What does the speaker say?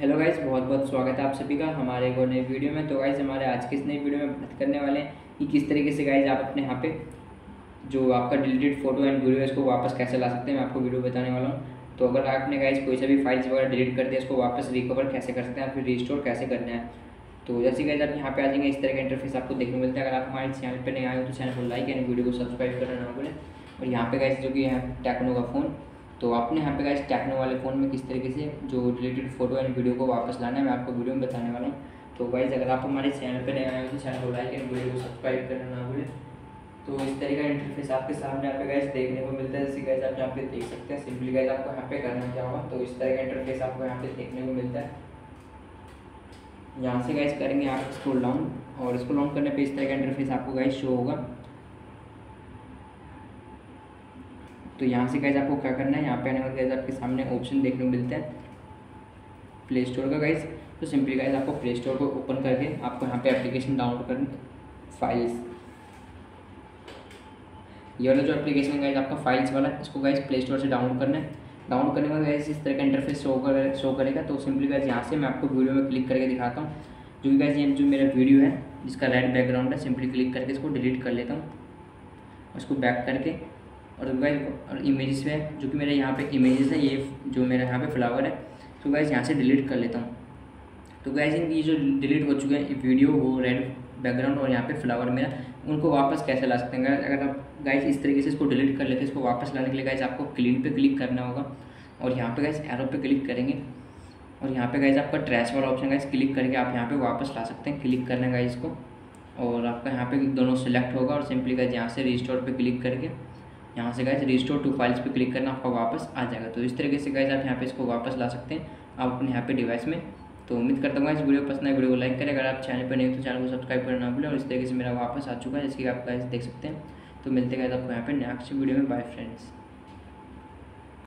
Hello guys बहुत बहुत स्वागत है आप सभी का हमारे एक और नई वीडियो में। तो गाइस हमारे आज की इस नई वीडियो में बात करने वाले हैं कि किस तरीके से गाइस आप अपने यहाँ पे जो आपका डिलीटेड फ़ोटो एंड वीडियो है, इसको वापस कैसे ला सकते हैं, मैं आपको वीडियो बताने वाला हूँ। तो अगर आपने गाइस कोई सा भी फाइल्स वगैरह डिलीट कर दिया, इसको वापस रिकवर कैसे कर सकते हैं, फिर रिस्टोर कैसे करना है। तो जैसे गाइज़ आप यहाँ पे आ जाएँगे, इस तरह का इंटरफेस आपको देखने को मिलता है। अगर आप हमारे चैनल पर नहीं आए हो तो चैनल को लाइक एंड वीडियो को सब्सक्राइब करना ना भूलें। और यहाँ पे गाइस जो कि है टेक्नो का फ़ोन तो आपने यहाँ पे गाइस टेक्नो वाले फ़ोन में किस तरीके से जो रिलेटेड फ़ोटो एंड वीडियो को वापस लाना है, मैं आपको वीडियो में बताने वाला हूँ। तो गाइज़ अगर आप हमारे चैनल पर नए आए हो तो चैनल को लाइक एंड वीडियो को सब्सक्राइब करना ना भूलें। तो इस तरह का इंटरफेस आपके सामने यहाँ पे गाइस देखने को मिलता है। जैसे गाइस आप यहाँ पे देख सकते हैं सिंपली गाइस आपको यहाँ पे करना क्या होगा तो इस तरह का इंटरफेस आपको यहाँ पे देखने को मिलता है। यहाँ से गाइस करेंगे आप स्क्रॉल डाउन और स्क्रॉल डाउन करने पे इस तरह का इंटरफेस आपको गाइस शो होगा। तो यहाँ से गाइज़ आपको क्या करना है? यहाँ पे आने वाले बाद आपके सामने ऑप्शन देखने को मिलता है। प्ले स्टोर का गाइज़ तो सिंपली गाइज़ आपको प्ले स्टोर को ओपन करके आपको यहाँ पे एप्लीकेशन डाउनलोड करनी फाइल्स ये वाला जो एप्लीकेशन गाइज़ आपका फाइल्स वाला, इसको गाइज़ प्ले स्टोर से डाउनलोड करना है। डाउनलोड करने के गाइज़ इस तरह का इंटरफेस शो कर शो करेगा। तो सिंपली गाइज़ यहाँ से मैं आपको वीडियो में क्लिक करके दिखाता हूँ। जो कि गाइज़ ये जो मेरा वीडियो है, जिसका रेड बैकग्राउंड है सिंपली क्लिक करके इसको डिलीट कर लेता हूँ। उसको बैक करके और गाइज़ और इमेजेस में, जो कि मेरे यहाँ पे इमेजेस है, ये जो मेरा यहाँ पे फ्लावर है। तो गाइज़ यहाँ से डिलीट कर लेता हूँ। तो गाइज़ इनकी जो डिलीट हो चुके हैं वीडियो हो रेड बैकग्राउंड और यहाँ पे फ्लावर मेरा, उनको वापस कैसे ला सकते हैं? अगर आप गाइज़ इस तरीके से इसको डिलीट कर लेते हैं, इसको वापस लाने के लिए गाइज़ आपको क्लीन पे क्लिक करना होगा। और यहाँ पे गाइज़ एरो पे क्लिक करेंगे। और यहाँ पे गाइज़ आपका ट्रैश वाला ऑप्शन गाइज़ क्लिक करके आप यहाँ पे वापस ला सकते हैं क्लिक करना गाइज़ इसको और आपका यहाँ पे दोनों सेलेक्ट होगा, और सिंपली गाइज़ यहाँ से रिस्टोर पे क्लिक करके। यहाँ से गाइज़ रिस्टोर टू फाइल्स पे क्लिक करना आपका वापस आ जाएगा। तो इस तरीके से गाइज़ आप यहाँ पे इसको वापस ला सकते हैं। आप अपने यहाँ पे डिवाइस में। तो उम्मीद करता हूँ इस वीडियो पसंद है वीडियो को लाइक करें। अगर आप चैनल पर नहीं तो चैनल को सब्सक्राइब करना भूलें और इस तरीके से मेरा वापस आ चुका है जैसे कि आप गाइज़ देख सकते हैं। तो मिलते गए आपको यहाँ पे नेक्स्ट वीडियो में। Bye friends